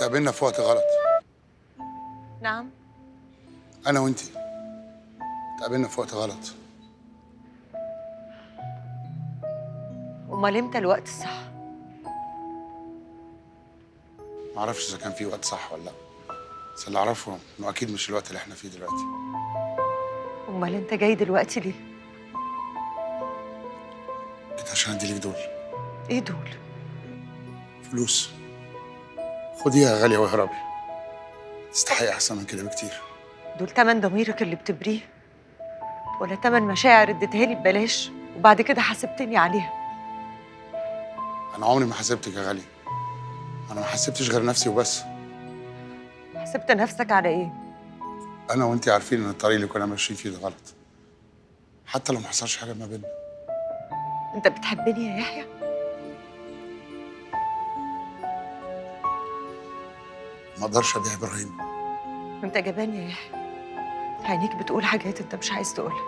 اتقابلنا في وقت غلط. نعم. أنا وأنتي. اتقابلنا في وقت غلط. أمال إمتى الوقت الصح؟ معرفش إذا كان في وقت صح ولا لأ. بس اللي أعرفه إنه أكيد مش الوقت اللي إحنا فيه دلوقتي. أمال إنت جاي دلوقتي ليه؟ جيت عشان أديلك دول. إيه دول؟ فلوس. خديها يا غالية واهربي. تستحقي أحسن من كده بكتير. دول تمن ضميرك اللي بتبريه. ولا تمن مشاعر اديتها لي ببلاش وبعد كده حاسبتني عليها. أنا عمري ما حاسبتك يا غالية. أنا ما حاسبتش غير نفسي وبس. حسبت نفسك على إيه؟ أنا وأنتي عارفين إن الطريق اللي كنا ماشيين فيه ده غلط. حتى لو ما حصلش حاجة ما بيننا. أنت بتحبني يا يحيى؟ ما أقدرش ابيع إبراهيم انت جبان يا يحيى. عينيك بتقول حاجات انت مش عايز تقولها.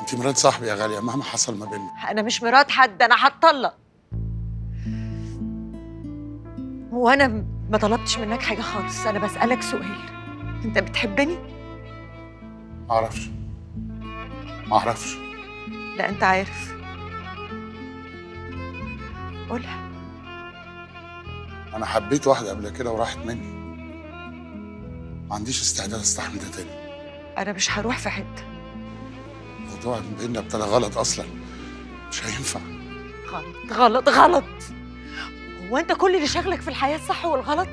انت مرات صاحبي يا غالية مهما حصل ما بيننا. أنا مش مرات حد أنا هتطلق. وأنا ما طلبتش منك حاجة خالص أنا بسألك سؤال. انت بتحبني؟ ما أعرفش. ما أعرفش. لا انت عارف. قولها. أنا حبيت واحدة قبل كده وراحت مني. ما عنديش استعداد أستحمل ده تاني. أنا مش هروح في حتة. الموضوع بيننا ابتدى غلط أصلا مش هينفع. غلط غلط غلط. هو أنت كل اللي شغلك في الحياة الصح والغلط؟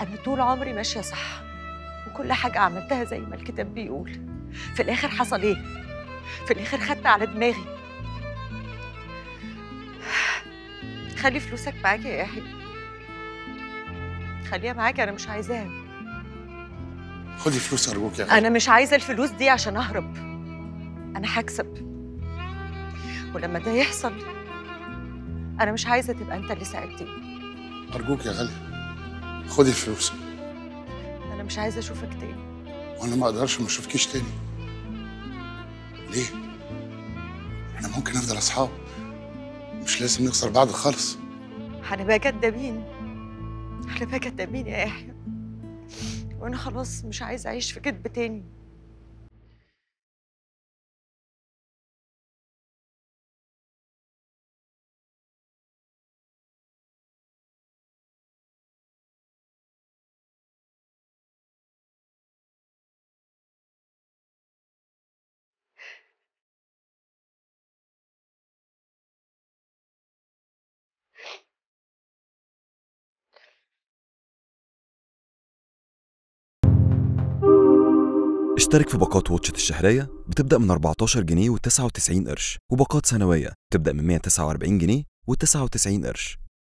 أنا طول عمري ماشية صح وكل حاجة عملتها زي ما الكتاب بيقول. في الآخر حصل إيه؟ في الآخر خدت على دماغي خلي فلوسك معاك يا يحيى خليها معاك أنا مش عايزاها. خدي فلوس أرجوك يا أنا مش عايزة الفلوس دي عشان أهرب. أنا هكسب. ولما ده يحصل أنا مش عايزة تبقى أنت اللي ساعدتني. أرجوك يا غاليه خدي الفلوس. أنا مش عايزة أشوفك تاني. وأنا ما أقدرش ما أشوفكيش تاني. ليه؟ إحنا ممكن نفضل أصحاب. مش لازم نخسر بعض خالص. هنبقى كدابين هنبقى كدابين يا يحيى. وأنا خلاص مش عايزة أعيش في كذب تاني. اشترك في باقات واتشت الشهرية بتبدأ من 14 جنيه و99 قرش وباقات سنوية بتبدأ من 149 جنيه و99 قرش.